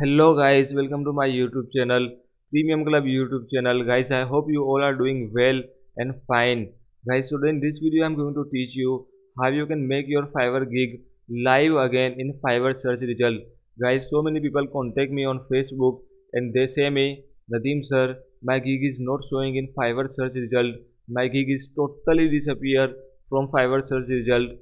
hello guys. Welcome to my youtube channel premium club youtube channel. Guys i hope you all are doing well and fine. Guys today in this video i'm going to teach you how you can make your fiverr gig live again in fiverr search result. Guys so many people contact me on facebook and they say me nadeem sir my gig is not showing in fiverr search result. My gig is totally disappear from fiverr search result.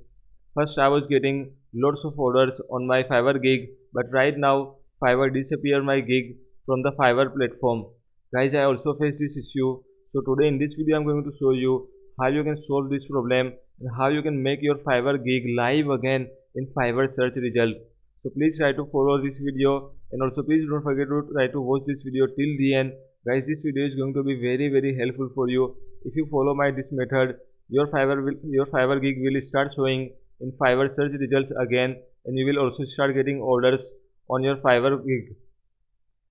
First i was getting lots of orders on my fiverr gig but right now Fiverr disappear my gig from the Fiverr platform. Guys, I also face this issue. So today in this video, I'm going to show you how you can solve this problem and how you can make your Fiverr gig live again in Fiverr search result. So please try to follow this video and also please don't forget to try to watch this video till the end. Guys, this video is going to be very very helpful for you. If you follow my this method, your Fiverr will your Fiverr gig will start showing in Fiverr search results again and you will also start getting orders on your Fiverr gig.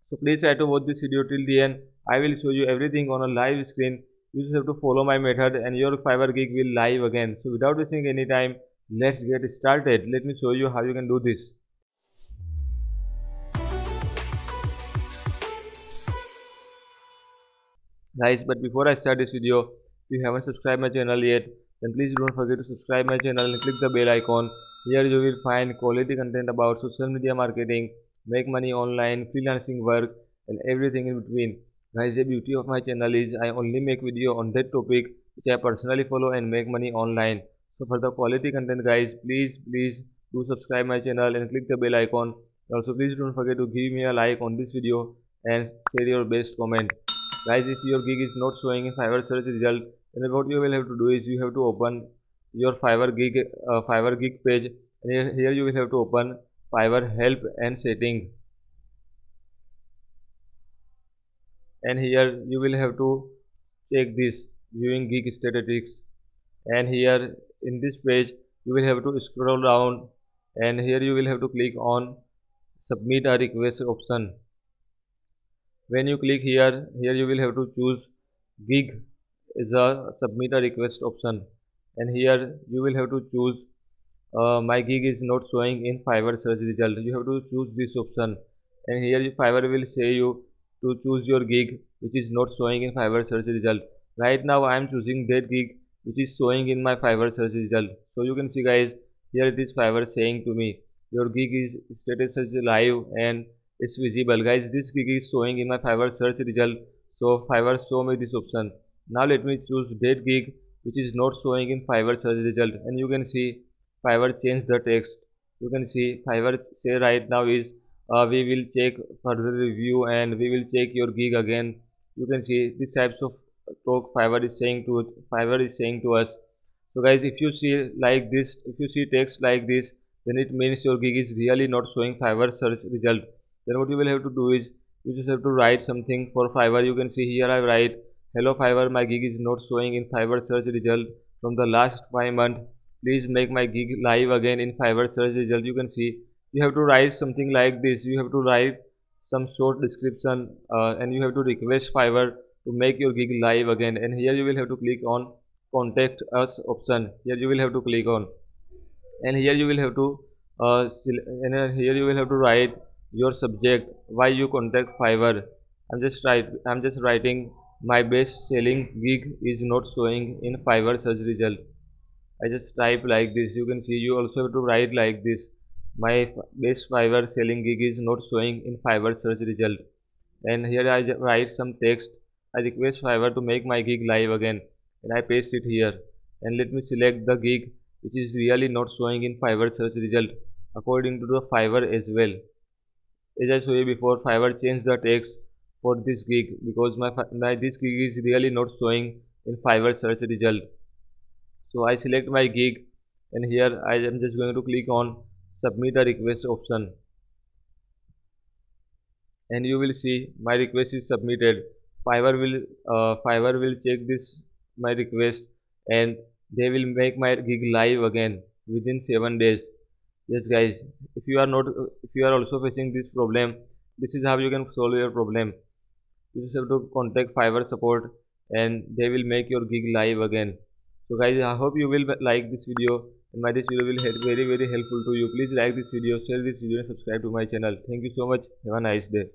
So please try to watch this video till the end. I will show you everything on a live screen. You just have to follow my method and your Fiverr gig will live again. So without wasting any time, let's get started. Let me show you how you can do this. Guys, but before I start this video, if you haven't subscribed my channel yet, then please don't forget to subscribe my channel and click the bell icon here you will find quality content about social media marketing, make money online, freelancing work and everything in between. Guys, the beauty of my channel is I only make video on that topic which I personally follow and make money online. So for the quality content guys, please please do subscribe my channel and click the bell icon. Also please don't forget to give me a like on this video and share your best comment. Guys, if your gig is not showing in Fiverr search result, then what you will have to do is you have to open your Fiverr gig uh, Fiverr gig page. And here, here you will have to open Fiverr help and setting. And here you will have to check this viewing gig statistics. And here in this page you will have to scroll down. And here you will have to click on submit a request option. When you click here here you will have to choose gig is a submit a request option and here you will have to choose uh, my gig is not showing in Fiverr search result. You have to choose this option. And here Fiverr will say you to choose your gig which is not showing in Fiverr search result. Right now I am choosing that gig which is showing in my Fiverr search result. So you can see guys here it is Fiverr saying to me your gig is status as live and it's visible. Guys this gig is showing in my Fiverr search result. So Fiverr show me this option. Now let me choose that gig which is not showing in Fiverr search result. And you can see Fiverr change the text. You can see Fiverr say right now is uh, we will check further review and we will check your gig again. You can see these types of talk Fiverr is saying to Fiverr is saying to us. So guys if you see like this if you see text like this then it means your gig is really not showing Fiverr search result. Then what you will have to do is you just have to write something for Fiverr you can see here I write Hello Fiverr, my gig is not showing in Fiverr search result from the last 5 months. Please make my gig live again in Fiverr search result. You can see you have to write something like this. You have to write some short description uh, and you have to request Fiverr to make your gig live again and here you will have to click on contact us option. Here you will have to click on and here you will have to uh, and here you will have to write your subject why you contact Fiverr. I'm just write I'm just writing my best selling gig is not showing in Fiverr search result. I just type like this. You can see you also have to write like this. My best Fiverr selling gig is not showing in Fiverr search result. And here I write some text. I request Fiverr to make my gig live again. And I paste it here. And let me select the gig which is really not showing in Fiverr search result according to the Fiverr as well. As I showed you before, Fiverr changed the text for this gig because my, my this gig is really not showing in Fiverr search result. So I select my gig and here I am just going to click on submit a request option. And you will see my request is submitted. Fiverr will uh, Fiverr will check this my request and they will make my gig live again within 7 days. Yes guys if you are not if you are also facing this problem this is how you can solve your problem you just have to contact fiverr support and they will make your gig live again. So guys i hope you will like this video and my this video will help very very helpful to you. Please like this video share this video and subscribe to my channel. Thank you so much. Have a nice day